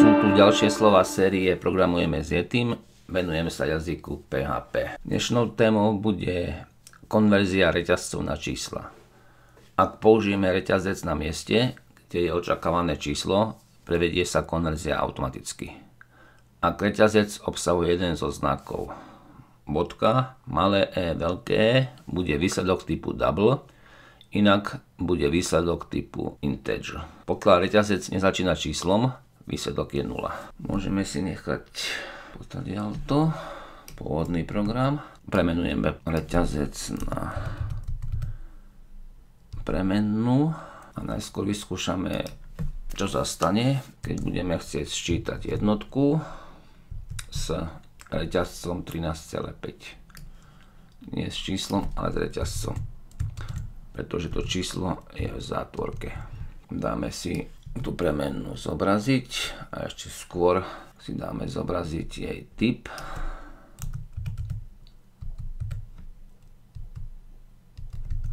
Sú tu ďalšie slova série Programujeme s Yetim, venujeme sa jazyku PHP. Dnešnou témou bude konverzia reťazcov na čísla. Ak použijeme reťazec na mieste, kde je očakávané číslo, prevedie sa konverzia automaticky. Ak reťazec obsahuje jeden zo znakov bodka, malé e, veľké e, bude výsledok typu double, inak bude výsledok typu integer. Pokiaľ reťazec nezačína číslom, výsledok je 0. Môžeme si nechať potadiaľ to, pôvodný program. Premenujeme reťazec na premennú a najskôr vyskúšame, čo sa stane, keď budeme chcieť sčítať jednotku s reťazcom 13,5. Nie s číslom, ale s reťazcom. Pretože to číslo je v zátvorke. Dáme si tú premennú zobraziť a ešte skôr si dáme zobraziť jej typ.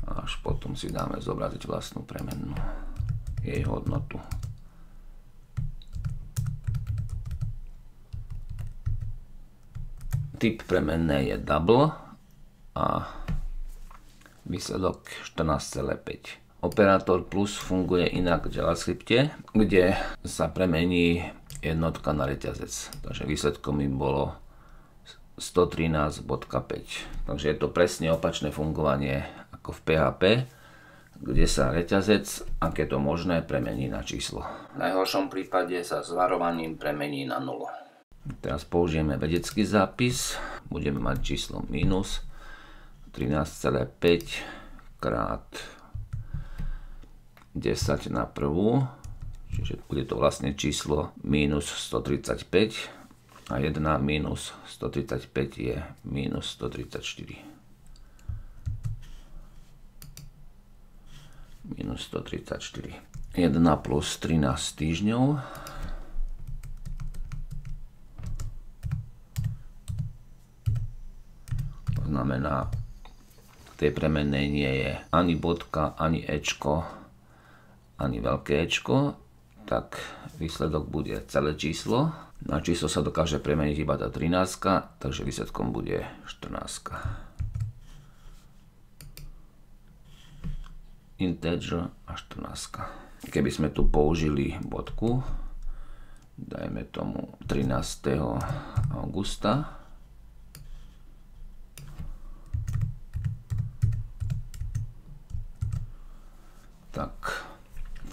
Až potom si dáme zobraziť vlastnú premennú jej hodnotu. Typ premenné je double a výsledok 14,5. Operátor plus funguje inak v JavaScripte, kde sa premení jednotka na reťazec. Takže výsledkom by bolo 113.5. Takže je to presne opačné fungovanie ako v PHP, kde sa reťazec, ak je to možné, premení na číslo. V najhoršom prípade sa s varovaním premení na 0. Teraz použijeme vedecký zápis. Budeme mať číslo minus 13,5 krát 10 na prvú. Čiže bude to vlastne číslo minus 135 a 1 minus 135 je minus 134. Minus 134. 1 plus 13 týždňov znamená, v tej premennej nie je ani bodka, ani ečko, ani veľké ečko, tak výsledok bude celé číslo. Na číslo sa dokáže premeniť iba tá 13, takže výsledkom bude 14. Integer a 14. Keby sme tu použili bodku, dajme tomu 13. augusta, tak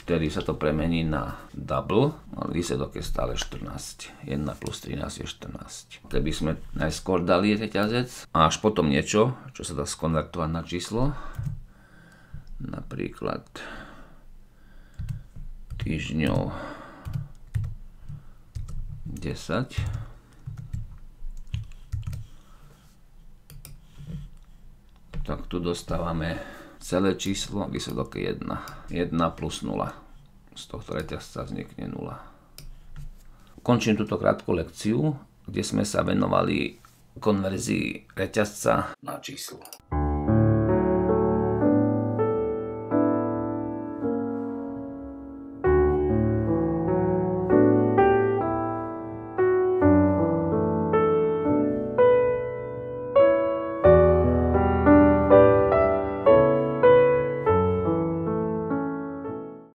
vtedy sa to premení na double, ale výsledok je stále 14. 1 plus 13 je 14. Keby sme najskôr dali reťazec a až potom niečo, čo sa dá skonvertovať na číslo, napríklad týždňov 10, tak tu dostávame celé číslo, výsledok je 1. 1 plus 0. Z tohto reťazca vznikne 0. Končím túto krátku lekciu, kde sme sa venovali konverzii reťazca na číslo.